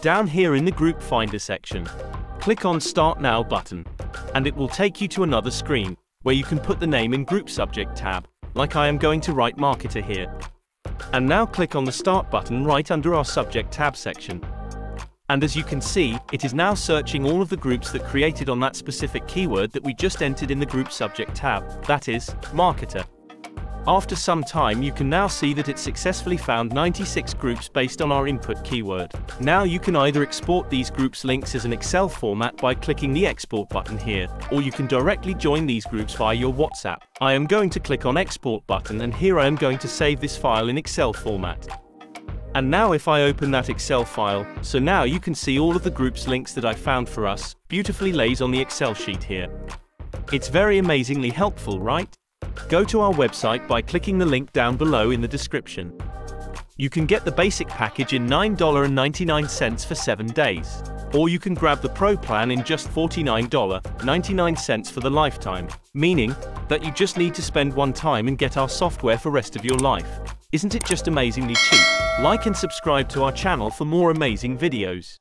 down here in the Group Finder section. Click on Start Now button, and it will take you to another screen, where you can put the name in Group Subject tab, like I am going to write Marketer here. And now click on the Start button right under our Subject tab section. And as you can see, it is now searching all of the groups that created on that specific keyword that we just entered in the Group Subject tab, that is, Marketer. After some time you can now see that it successfully found 96 groups based on our input keyword. Now you can either export these groups links as an Excel format by clicking the export button here, or you can directly join these groups via your WhatsApp. I am going to click on export button and here I am going to save this file in Excel format. And now if I open that Excel file, so now you can see all of the groups links that I found for us, beautifully lays on the Excel sheet here. It's very amazingly helpful, right? Go to our website by clicking the link down below in the description. You can get the basic package in $9.99 for 7 days. Or you can grab the Pro plan in just $49.99 for the lifetime, meaning that you just need to spend one time and get our software for rest of your life. Isn't it just amazingly cheap? Like and subscribe to our channel for more amazing videos.